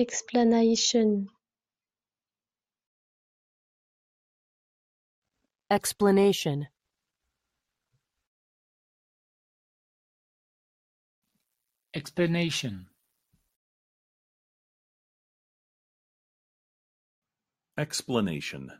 Explanation. Explanation. Explanation. Explanation.